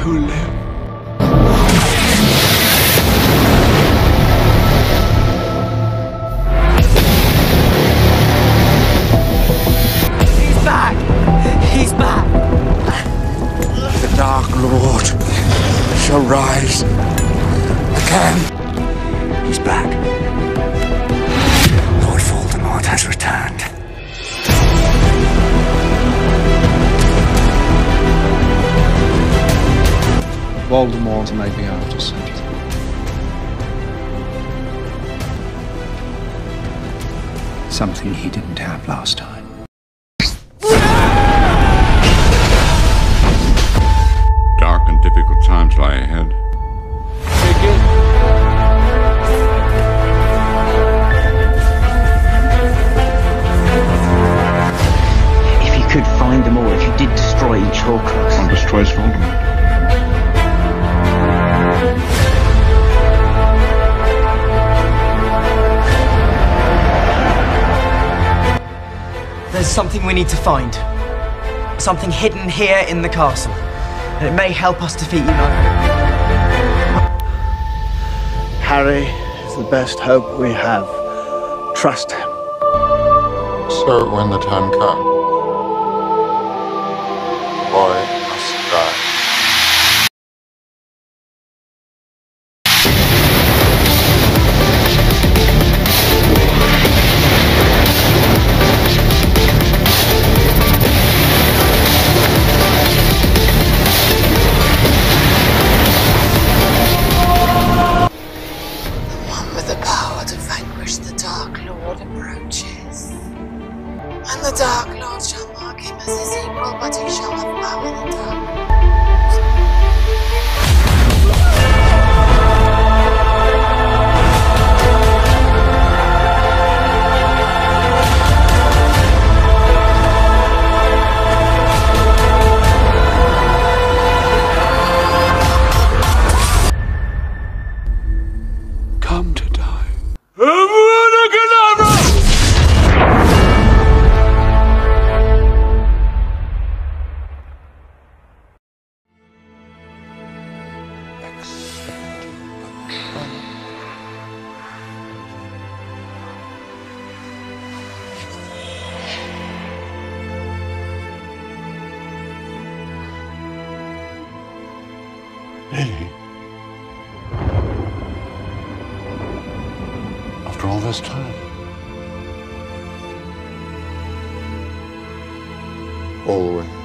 He's back! He's back! The Dark Lord shall rise again. He's back. Lord Voldemort has returned. Voldemort may be after something. Something he didn't have last time. Dark and difficult times lie ahead. If you could find them all, if you did destroy each Horcrux, One destroys Voldemort. There's something we need to find. Something hidden here in the castle. And it may help us defeat United. Harry is the best hope we have. Trust him. So when the time comes, his equal, but he shall have power in Lily. After all this time. Always.